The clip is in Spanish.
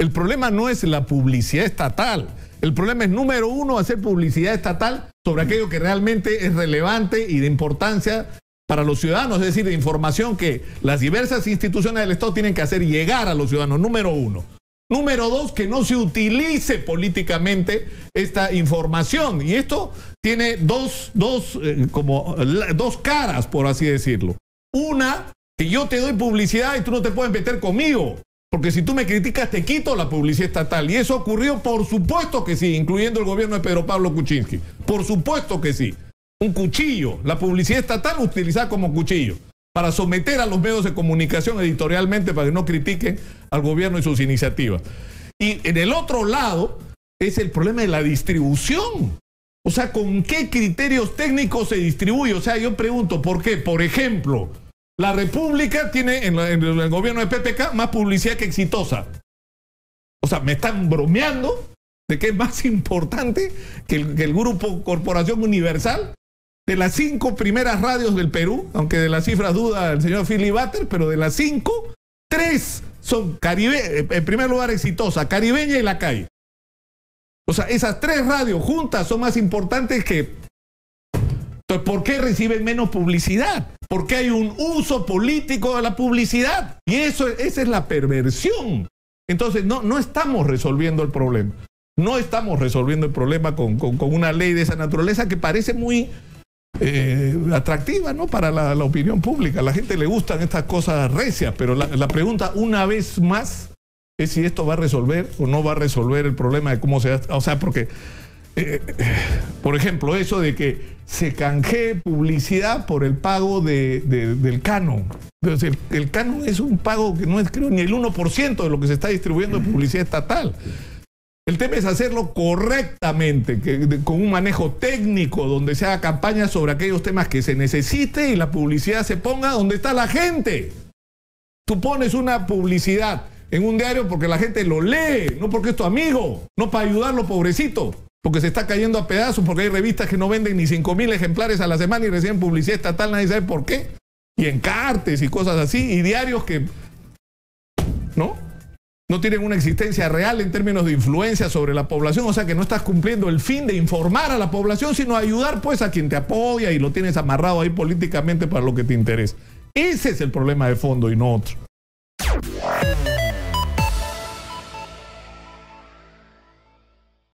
El problema no es la publicidad estatal. El problema es, número uno, hacer publicidad estatal sobre aquello que realmente es relevante y de importancia para los ciudadanos, es decir, de información que las diversas instituciones del Estado tienen que hacer llegar a los ciudadanos, número uno. Número dos, que no se utilice políticamente esta información. Y esto tiene dos, dos, eh, como, dos caras, por así decirlo. Una, que yo te doy publicidad y tú no te puedes meter conmigo. Porque si tú me criticas, te quito la publicidad estatal. Y eso ocurrió, por supuesto que sí, incluyendo el gobierno de Pedro Pablo Kuczynski. Por supuesto que sí. Un cuchillo, la publicidad estatal utilizada como cuchillo para someter a los medios de comunicación editorialmente para que no critiquen al gobierno y sus iniciativas. Y en el otro lado es el problema de la distribución. O sea, ¿con qué criterios técnicos se distribuye? O sea, yo pregunto, ¿por qué? Por ejemplo, la República tiene en, el gobierno de PPK más publicidad que exitosa. O sea, me están bromeando de que es más importante que el, grupo Corporación Universal de las cinco primeras radios del Perú, aunque de las cifras duda el señor Philly pero de las cinco, tres son Caribe, en primer lugar exitosa, Caribeña y La Calle. O sea, esas tres radios juntas son más importantes que... Entonces, ¿por qué reciben menos publicidad? Porque hay un uso político de la publicidad. Y eso, esa es la perversión. Entonces, no, no estamos resolviendo el problema. No estamos resolviendo el problema con, con una ley de esa naturaleza que parece muy, eh, atractiva ¿no? para la, opinión pública. A la gente le gustan estas cosas recias, pero la, pregunta una vez más es si esto va a resolver o no va a resolver el problema de cómo se... O sea, porque, por ejemplo, eso de que se canjee publicidad por el pago de, del canon. Entonces, el, el, canon es un pago que no es, creo, ni el 1% de lo que se está distribuyendo de publicidad estatal. El tema es hacerlo correctamente, que, con un manejo técnico, donde se haga campaña sobre aquellos temas que se necesite y la publicidad se ponga donde está la gente. Tú pones una publicidad en un diario porque la gente lo lee, no porque es tu amigo, no para ayudarlo, pobrecito, porque se está cayendo a pedazos, porque hay revistas que no venden ni 5 mil ejemplares a la semana y reciben publicidad estatal, nadie sabe por qué. Y encartes y cosas así, y diarios que. ¿No? no tienen una existencia real en términos de influencia sobre la población, o sea que no estás cumpliendo el fin de informar a la población, sino ayudar pues a quien te apoya y lo tienes amarrado ahí políticamente para lo que te interesa. Ese es el problema de fondo y no otro.